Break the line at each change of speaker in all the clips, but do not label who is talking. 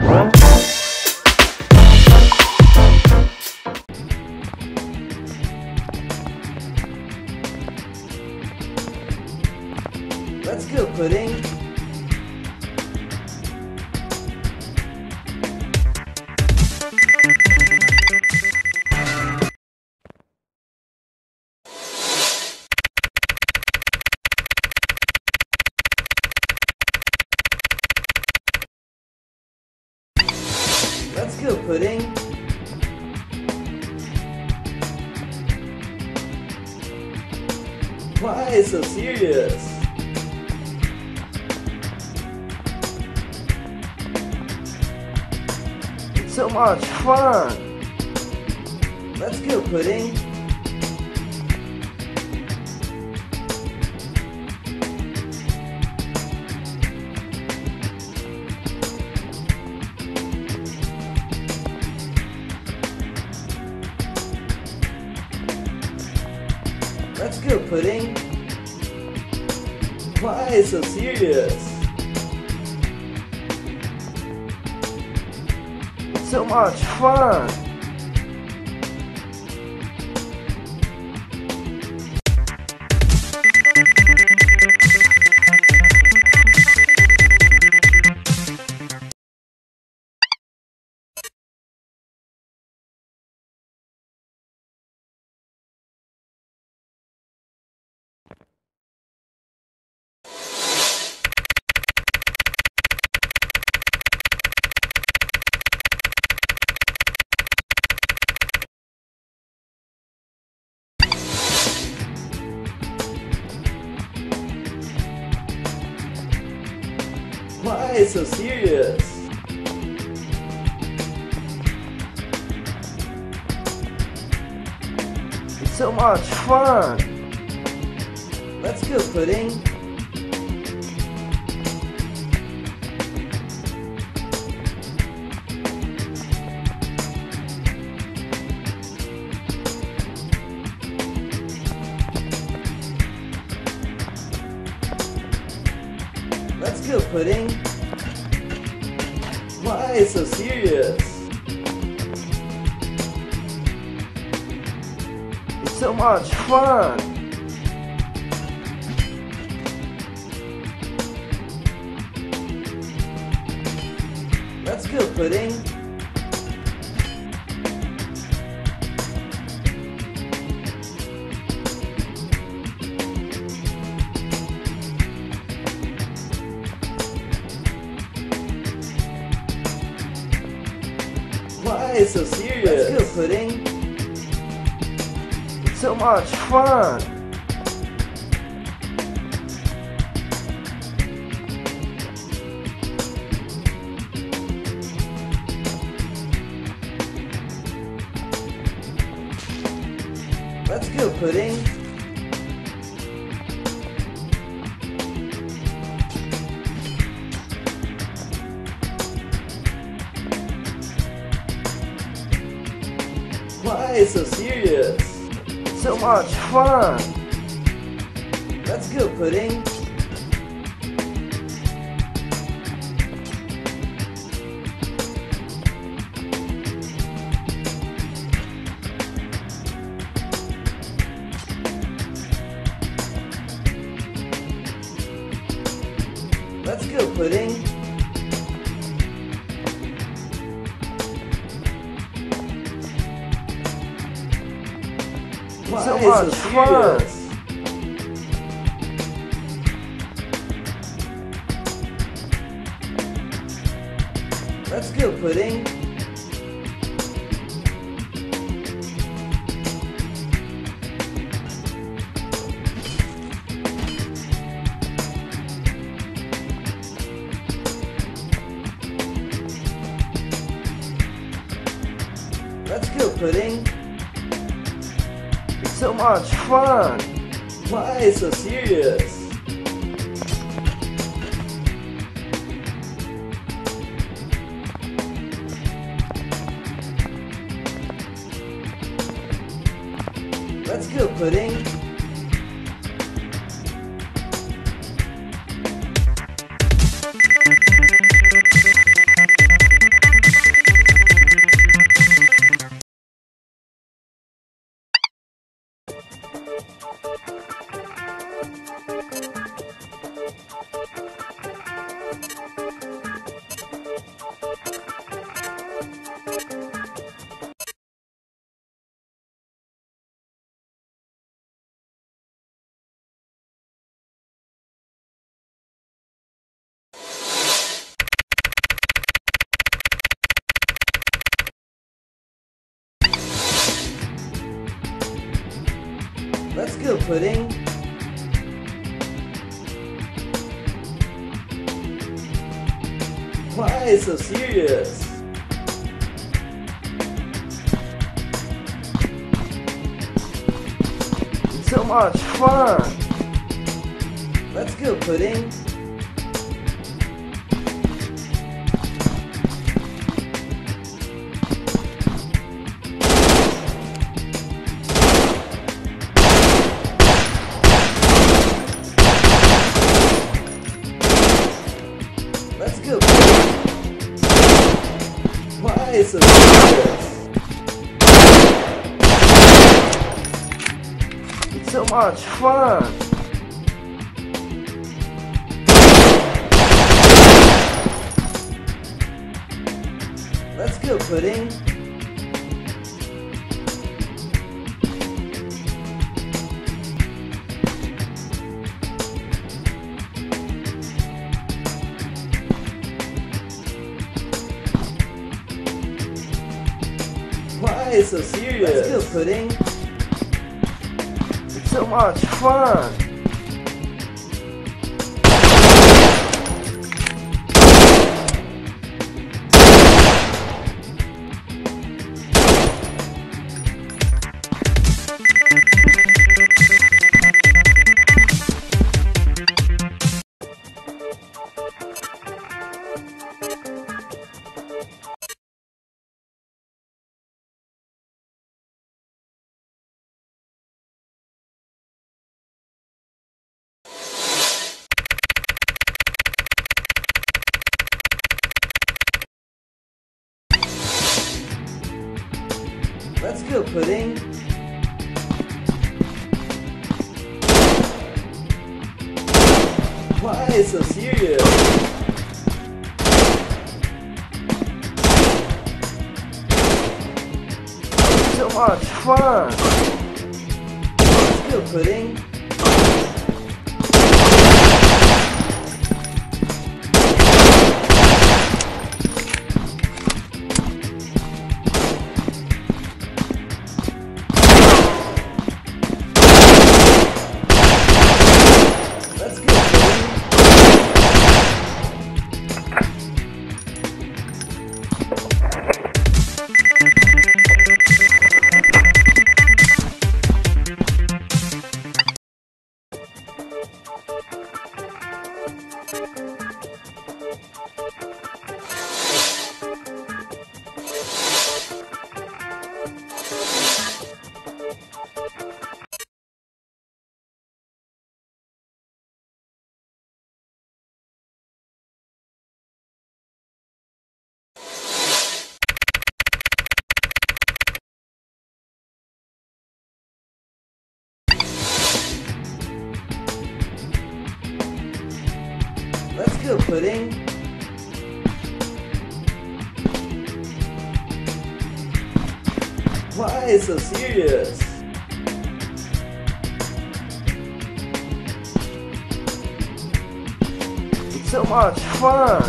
Let's go, Pudding. So serious? So much fun. Let's go, Pudding. Let's go, Pudding. Why so serious? So much fun. Why so serious? It's so much fun. Let's go, Pudding. Let's go, Pudding. Why so serious? It's so much fun. Let's go, Pudding. Pudding. So much fun. Let's go, Pudding. Why so serious? So much fun. Let's go, Pudding. Let's go, Pudding. Why
so
so
much fun.
serious? Let's go, Pudding. Let's go, Pudding.
So much fun.
Why is so serious? Let's go, Pudding. Go, Pudding. Why so serious?
So much fun.
Let's go, Pudding.
It's so much fun.
Let's go, Pudding. Why so serious? Let's go, Pudding.
It's so much fun.
Go, Pudding. Why is so serious?
So much fun.
Let's go, Pudding. Pudding. Why so serious?
It's so much fun.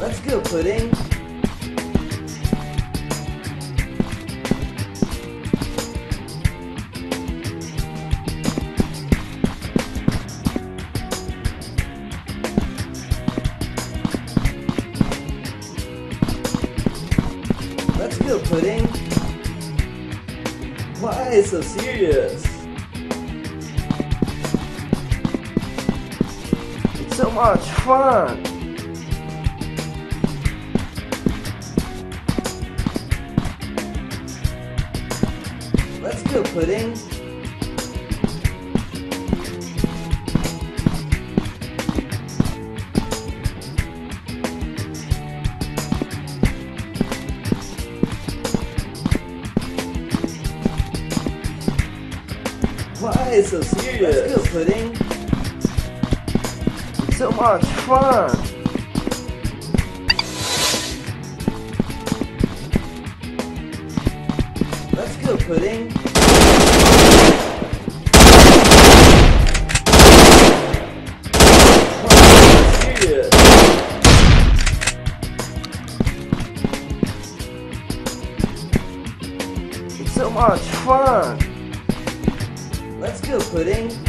Let's go, Pudding. So serious?
It's so much fun.
Let's go, Pudding. Why is so serious? Let's go, Pudding.
So much fun.
Let's go, Pudding.
It's so much fun.
Go, Pudding.